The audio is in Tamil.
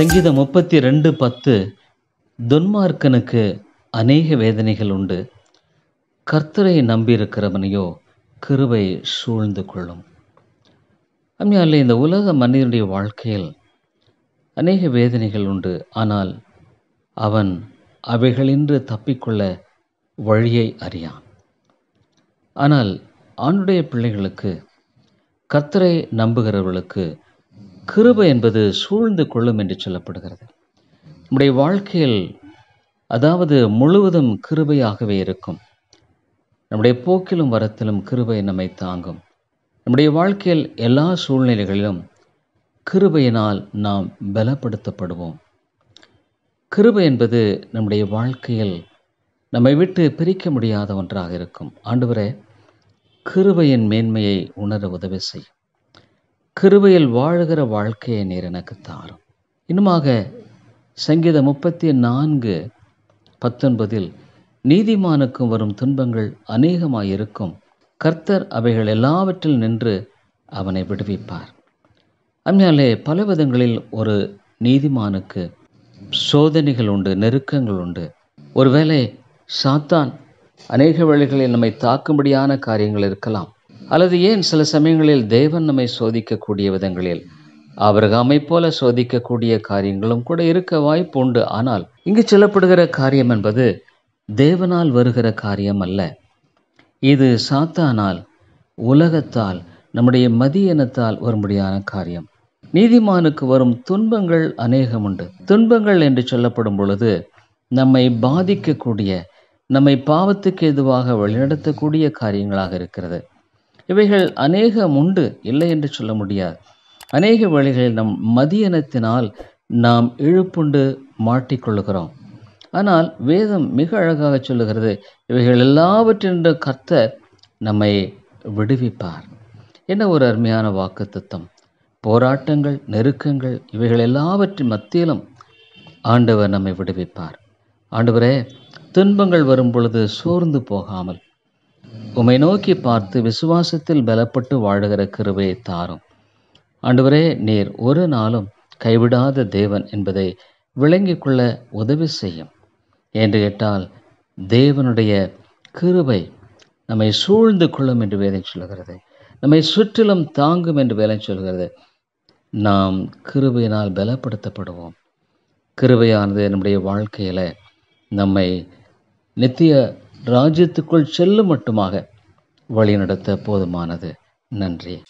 சங்கீதம் முப்பத்தி ரெண்டு பத்து. துன்மார்க்கனுக்கு அநேக வேதனைகள் உண்டு. கர்த்தரை நம்பியிருக்கிறவனையோ கிருவை சூழ்ந்து கொள்ளும். அம்மையாலே இந்த உலக மனிதனுடைய வாழ்க்கையில் அநேக வேதனைகள் உண்டு. ஆனால் அவன் அவைகளின்று தப்பிக்கொள்ள வழியை அறியான். ஆனால் ஆணுடைய பிள்ளைகளுக்கு கர்த்தரை நம்புகிறவர்களுக்கு கிருபை என்பது சூழ்ந்து கொள்ளும் என்று சொல்லப்படுகிறது. நம்முடைய வாழ்க்கையில் அதாவது முழுவதும் கிருபையாகவே இருக்கும். நம்முடைய போக்கிலும் வரத்திலும் கிருபை நம்மை தாங்கும். நம்முடைய வாழ்க்கையில் எல்லா சூழ்நிலைகளிலும் கிருபையினால் நாம் பலப்படுத்தப்படுவோம். கிருபை என்பது நம்முடைய வாழ்க்கையில் நம்மை விட்டு பிரிக்க முடியாத ஒன்றாக இருக்கும். ஆண்டவரே கிருபையின் மேன்மையை உணர உதவி செய்யும் கிருபையில் வாழுகிற வாழ்க்கையை நீர் எனக்கு தாரும். இன்னுமாக சங்கீதம் முப்பத்தி நான்கு பத்தொன்பதில் நீதிமானுக்கும் வரும் துன்பங்கள் அநேகமாயிருக்கும். கர்த்தர் அவைகள் எல்லாவற்றில் நின்று அவனை விடுவிப்பார். அம்மையாலே பல விதங்களில் ஒரு நீதிமானுக்கு சோதனைகள் உண்டு நெருக்கங்கள் உண்டு. ஒருவேளை சாத்தான் அநேக வழிகளில் நம்மை தாக்கும்படியான காரியங்கள் இருக்கலாம். அல்லது ஏன் சில சமயங்களில் தேவன் நம்மை சோதிக்கக்கூடிய விதங்களில்? அவர்காமை போல சோதிக்கக்கூடிய காரியங்களும் கூட இருக்க வாய்ப்பு உண்டு. ஆனால் இங்கு சொல்லப்படுகிற காரியம் என்பது தேவனால் வருகிற காரியம் அல்ல. இது சாத்தானால் உலகத்தால் நம்முடைய மதியனத்தால் வரும்படியான காரியம். நீதிமானுக்கு வரும் துன்பங்கள் அநேகம் உண்டு. துன்பங்கள் என்று சொல்லப்படும் பொழுது நம்மை பாதிக்கக்கூடிய நம்மை பாவத்துக்கு எதுவாக வழிநடத்தக்கூடிய காரியங்களாக இருக்கிறது. இவைகள் அநேகம் உண்டு இல்லை என்று சொல்ல முடியாது. அநேக வழிகளில் நம் மதியனத்தினால் நாம் இழுப்புண்டு மாட்டிக்கொள்ளுகிறோம் ஆனால் வேதம் மிக அழகாக சொல்லுகிறது இவைகள் எல்லாவற்றின்ற கர்த்தர் நம்மை விடுவிப்பார் என்ன ஒரு அருமையான வாக்கு தத்துவம் போராட்டங்கள் நெருக்கங்கள் இவைகள் எல்லாவற்றின் மத்தியிலும் ஆண்டவர் நம்மை விடுவிப்பார். ஆண்டவரே துன்பங்கள் வரும் பொழுது சோர்ந்து போகாமல் உம்மை நோக்கி பார்த்து விசுவாசத்தில் பலப்பட்டு வாழுகிற கிருபையை தாரும். ஆண்டவரே நீர் ஒரு நாளும் கைவிடாத தேவன் என்பதை விளங்கிக் கொள்ள உதவி செய்யும். என்று கேட்டால் தேவனுடைய கிருபை நம்மை சூழ்ந்து கொள்ளும் என்று வேதம் சொல்கிறது. நம்மை சுற்றிலும் தாங்கும் என்று வேலை சொல்கிறது. நாம் கிருபையினால் பலப்படுத்தப்படுவோம். கிருபையானது நம்முடைய வாழ்க்கையில் நம்மை நித்திய ராஜ்யத்துக்குள் செல்லும் மட்டுமாக வழிநடத்த போதுமானது. நன்றி.